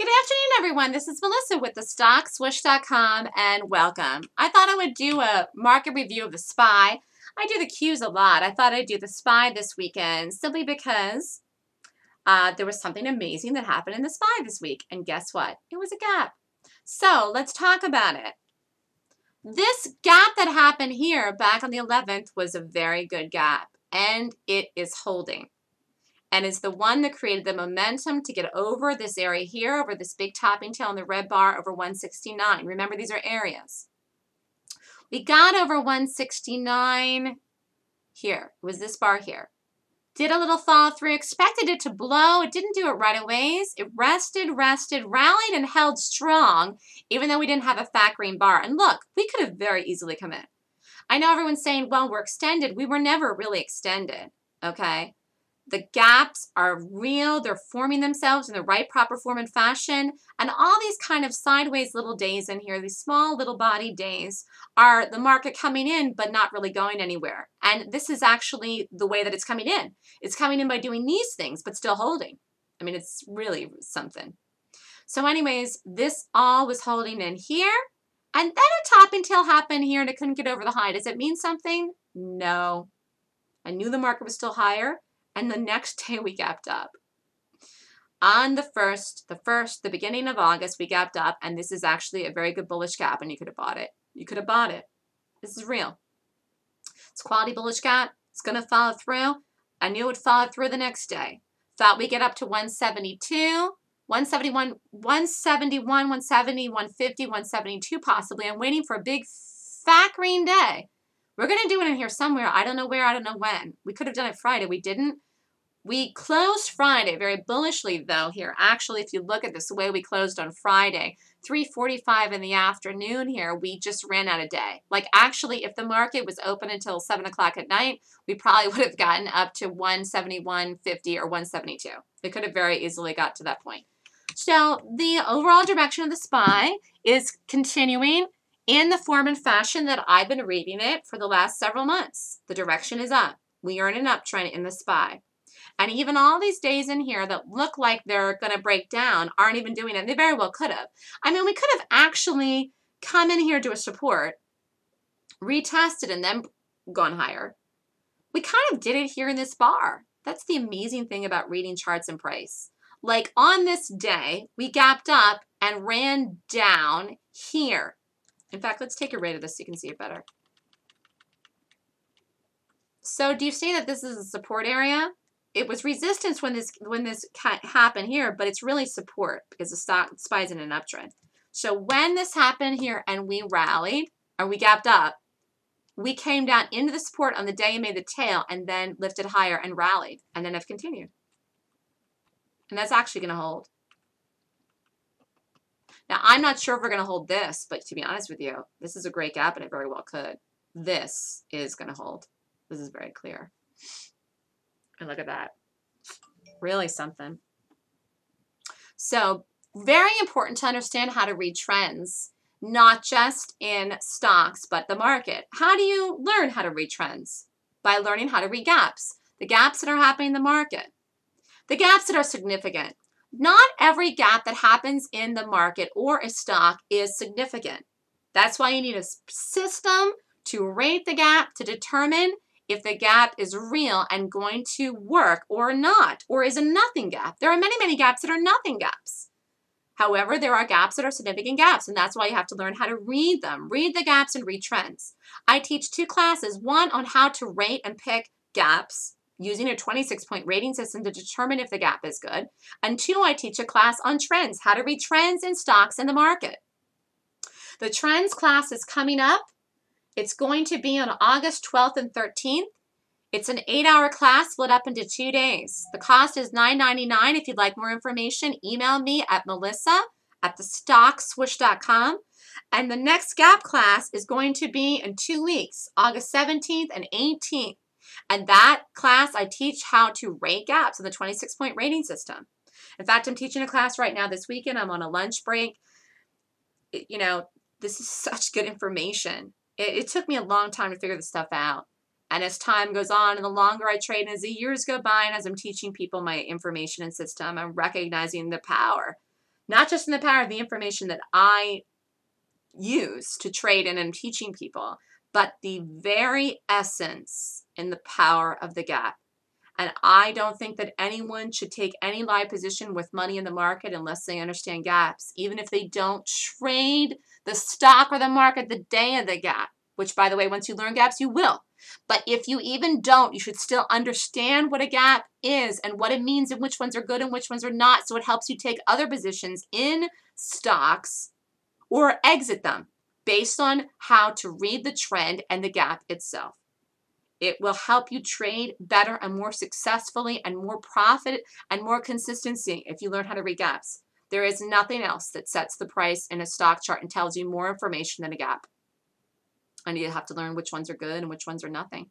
Good afternoon, everyone. This is Melissa with the StockSwoosh.com and welcome. I thought I would do a market review of the SPY. I do the Qs a lot. I thought I'd do the SPY this weekend simply because uh, there was something amazing that happened in the SPY this week. And guess what? It was a gap. So let's talk about it. This gap that happened here back on the 11th was a very good gap and it is holding and is the one that created the momentum to get over this area here, over this big topping tail in the red bar over 169. Remember, these are areas. We got over 169 here. Was this bar here. Did a little follow through, expected it to blow. It didn't do it right away. It rested, rested, rallied, and held strong, even though we didn't have a fat green bar. And look, we could have very easily come in. I know everyone's saying, well, we're extended. We were never really extended, okay? The gaps are real. They're forming themselves in the right proper form and fashion. And all these kind of sideways little days in here, these small little body days, are the market coming in but not really going anywhere. And this is actually the way that it's coming in. It's coming in by doing these things but still holding. I mean, it's really something. So anyways, this all was holding in here. And then a topping tail happened here and it couldn't get over the high. Does it mean something? No. I knew the market was still higher and the next day we gapped up. On the first, the first, the beginning of August, we gapped up, and this is actually a very good bullish gap, and you could have bought it. You could have bought it. This is real. It's quality bullish gap. It's going to follow through. I knew it would follow through the next day. Thought we get up to 172, 171, 171, 170, 150, 172 possibly. I'm waiting for a big fat green day. We're going to do it in here somewhere. I don't know where. I don't know when. We could have done it Friday. We didn't. We closed Friday very bullishly, though, here. Actually, if you look at this, the way we closed on Friday, 3.45 in the afternoon here, we just ran out of day. Like, actually, if the market was open until 7 o'clock at night, we probably would have gotten up to 171.50 or 172. It could have very easily got to that point. So the overall direction of the SPY is continuing in the form and fashion that I've been reading it for the last several months. The direction is up. We are in an uptrend in the SPY. And even all these days in here that look like they're going to break down aren't even doing it. They very well could have. I mean, we could have actually come in here to a support, retested, and then gone higher. We kind of did it here in this bar. That's the amazing thing about reading charts and price. Like on this day, we gapped up and ran down here. In fact, let's take a rate of this so you can see it better. So do you see that this is a support area? It was resistance when this when this happened here, but it's really support because the stock SPY's in an uptrend. So when this happened here and we rallied, or we gapped up, we came down into the support on the day and made the tail and then lifted higher and rallied and then have continued. And that's actually going to hold. Now, I'm not sure if we're going to hold this, but to be honest with you, this is a great gap and it very well could. This is going to hold. This is very clear. And look at that. Really something. So very important to understand how to read trends, not just in stocks, but the market. How do you learn how to read trends? By learning how to read gaps. The gaps that are happening in the market. The gaps that are significant. Not every gap that happens in the market or a stock is significant. That's why you need a system to rate the gap to determine if the gap is real and going to work or not, or is a nothing gap. There are many, many gaps that are nothing gaps. However, there are gaps that are significant gaps, and that's why you have to learn how to read them. Read the gaps and read trends. I teach two classes, one on how to rate and pick gaps, using a 26 point rating system to determine if the gap is good. And two, I teach a class on trends, how to read trends in stocks in the market. The trends class is coming up. It's going to be on August 12th and 13th. It's an eight hour class split up into two days. The cost is $9.99. If you'd like more information, email me at melissa at thestockswoosh.com. And the next gap class is going to be in two weeks, August 17th and 18th. And that class, I teach how to rate gaps in the 26 point rating system. In fact, I'm teaching a class right now this weekend. I'm on a lunch break. You know, this is such good information. It, it took me a long time to figure this stuff out. And as time goes on and the longer I trade and as the years go by and as I'm teaching people my information and system, I'm recognizing the power not just in the power of the information that I use to trade and I'm teaching people, but the very essence in the power of the gap. And I don't think that anyone should take any live position with money in the market unless they understand gaps, even if they don't trade the stock or the market the day of the gap, which, by the way, once you learn gaps, you will. But if you even don't, you should still understand what a gap is and what it means and which ones are good and which ones are not. So it helps you take other positions in stocks or exit them based on how to read the trend and the gap itself. It will help you trade better and more successfully and more profit and more consistency if you learn how to read gaps. There is nothing else that sets the price in a stock chart and tells you more information than a gap. And you have to learn which ones are good and which ones are nothing.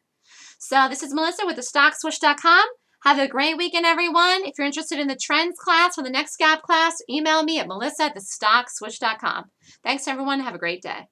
So this is Melissa with thestockswoosh.com. Have a great weekend, everyone. If you're interested in the trends class or the next gap class, email me at melissa at thestockswoosh.com. Thanks, everyone. Have a great day.